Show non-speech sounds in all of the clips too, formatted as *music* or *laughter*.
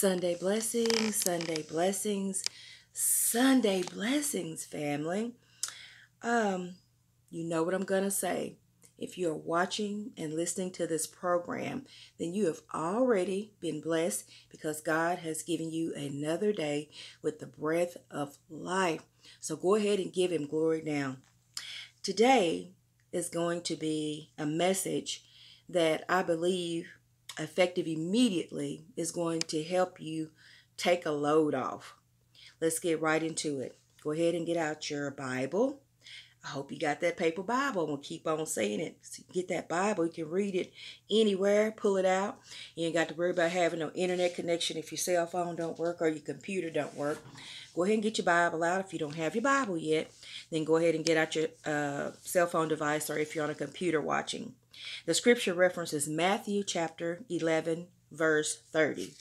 Sunday blessings, Sunday blessings, Sunday blessings, family. Um, you know what I'm going to say. If you're watching and listening to this program, then you have already been blessed because God has given you another day with the breath of life. So go ahead and give Him glory now. Today is going to be a message that I believe effective immediately is going to help you take a load off. Let's get right into it. Go ahead and get out your Bible I hope you got that paper Bible. I'm going to keep on saying it. Get that Bible. You can read it anywhere. Pull it out. You ain't got to worry about having no internet connection if your cell phone don't work or your computer don't work. Go ahead and get your Bible out. If you don't have your Bible yet, then go ahead and get out your uh, cell phone device or if you're on a computer watching. The scripture reference is Matthew chapter 11, verse 30.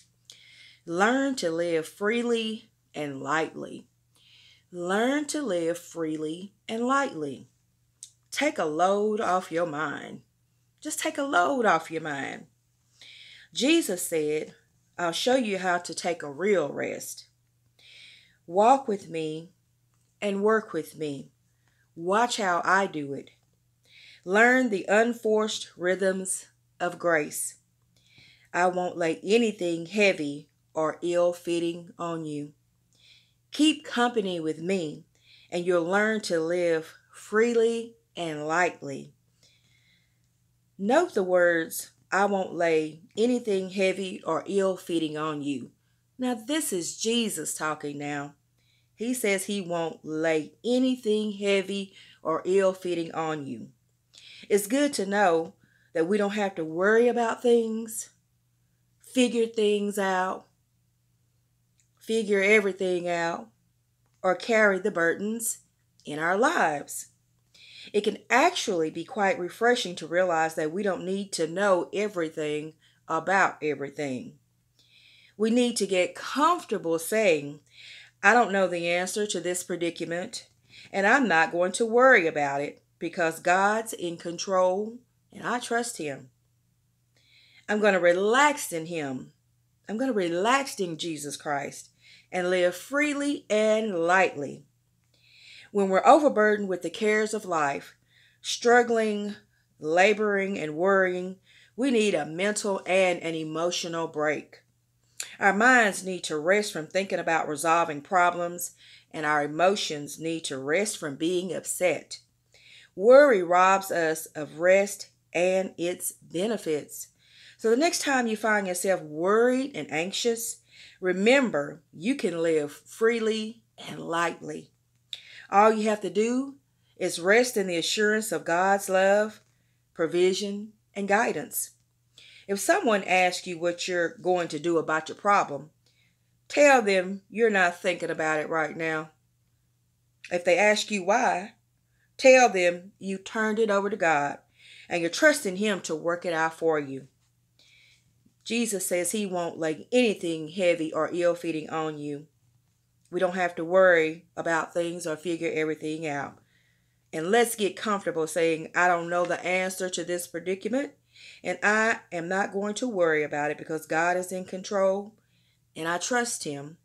Learn to live freely and lightly Learn to live freely and lightly. Take a load off your mind. Just take a load off your mind. Jesus said, I'll show you how to take a real rest. Walk with me and work with me. Watch how I do it. Learn the unforced rhythms of grace. I won't lay anything heavy or ill fitting on you. Keep company with me, and you'll learn to live freely and lightly. Note the words, I won't lay anything heavy or ill fitting on you. Now, this is Jesus talking now. He says he won't lay anything heavy or ill fitting on you. It's good to know that we don't have to worry about things, figure things out, figure everything out, or carry the burdens in our lives. It can actually be quite refreshing to realize that we don't need to know everything about everything. We need to get comfortable saying, I don't know the answer to this predicament, and I'm not going to worry about it because God's in control and I trust Him. I'm going to relax in Him. I'm going to relax in Jesus Christ and live freely and lightly. When we're overburdened with the cares of life, struggling, laboring, and worrying, we need a mental and an emotional break. Our minds need to rest from thinking about resolving problems, and our emotions need to rest from being upset. Worry robs us of rest and its benefits. So the next time you find yourself worried and anxious, Remember, you can live freely and lightly. All you have to do is rest in the assurance of God's love, provision, and guidance. If someone asks you what you're going to do about your problem, tell them you're not thinking about it right now. If they ask you why, tell them you turned it over to God and you're trusting Him to work it out for you. Jesus says he won't lay anything heavy or ill fitting on you. We don't have to worry about things or figure everything out. And let's get comfortable saying, I don't know the answer to this predicament, and I am not going to worry about it because God is in control and I trust Him.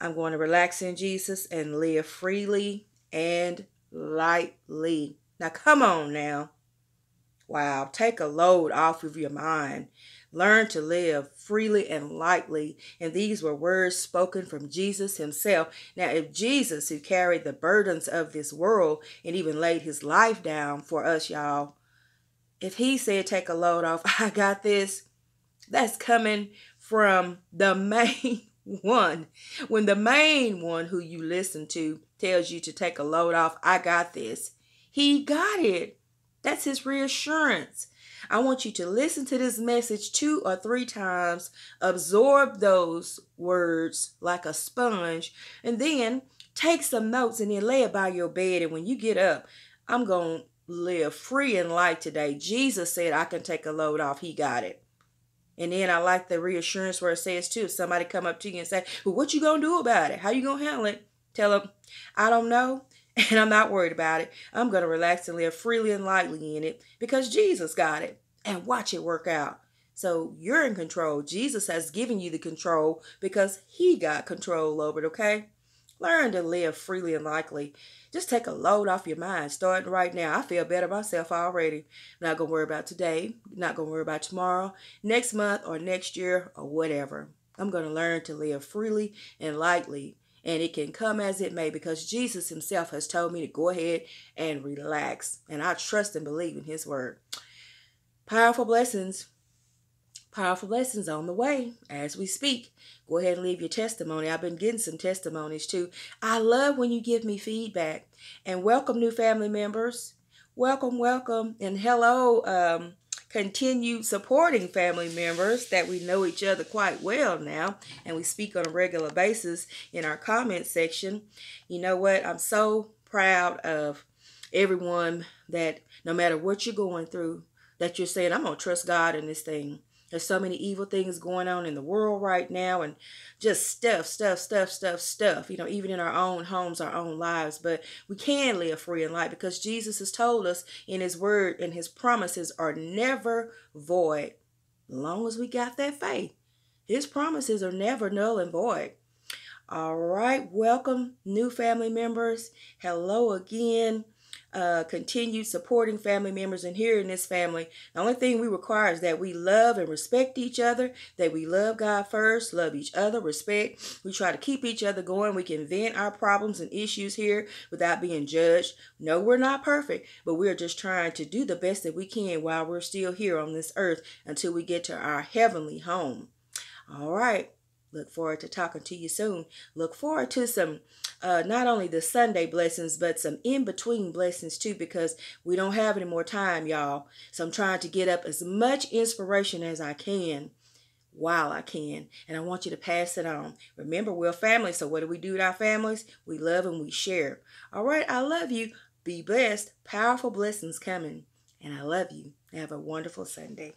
I'm going to relax in Jesus and live freely and lightly. Now, come on now. Wow, take a load off of your mind. Learn to live freely and lightly. And these were words spoken from Jesus himself. Now, if Jesus, who carried the burdens of this world and even laid his life down for us, y'all, if he said, take a load off, *laughs* I got this, that's coming from the main *laughs* one. When the main one who you listen to tells you to take a load off, I got this, he got it. That's his reassurance. I want you to listen to this message two or three times, absorb those words like a sponge, and then take some notes and then lay it by your bed. And when you get up, I'm going to live free and light today. Jesus said, I can take a load off. He got it. And then I like the reassurance where it says too, somebody come up to you and say, well, what you to do about it? How you to handle it? Tell them, I don't know. *laughs* and I'm not worried about it. I'm going to relax and live freely and lightly in it because Jesus got it and watch it work out. So you're in control. Jesus has given you the control because he got control over it, okay? Learn to live freely and likely. Just take a load off your mind. Starting right now. I feel better myself already. not going to worry about today. Not going to worry about tomorrow, next month, or next year, or whatever. I'm going to learn to live freely and lightly. And it can come as it may because Jesus himself has told me to go ahead and relax. And I trust and believe in his word. Powerful blessings powerful lessons on the way as we speak. Go ahead and leave your testimony. I've been getting some testimonies too. I love when you give me feedback. And welcome, new family members. Welcome, welcome, and hello, um, continued supporting family members that we know each other quite well now and we speak on a regular basis in our comment section. You know what? I'm so proud of everyone that no matter what you're going through, that you're saying, I'm going to trust God in this thing. There's so many evil things going on in the world right now and just stuff, stuff, stuff, stuff, stuff, you know, even in our own homes, our own lives. But we can live free and light because Jesus has told us in his word and his promises are never void. As long as we got that faith, his promises are never null and void. All right, welcome, new family members. Hello again uh, continue supporting family members and here in this family. The only thing we require is that we love and respect each other, that we love God first, love each other, respect. We try to keep each other going. We can vent our problems and issues here without being judged. No, we're not perfect, but we're just trying to do the best that we can while we're still here on this earth until we get to our heavenly home. All right. Look forward to talking to you soon. Look forward to some, uh, not only the Sunday blessings, but some in between blessings too, because we don't have any more time, y'all. So I'm trying to get up as much inspiration as I can while I can. And I want you to pass it on. Remember, we're family. So what do we do with our families? We love and we share. All right. I love you. Be blessed. Powerful blessings coming. And I love you. Have a wonderful Sunday.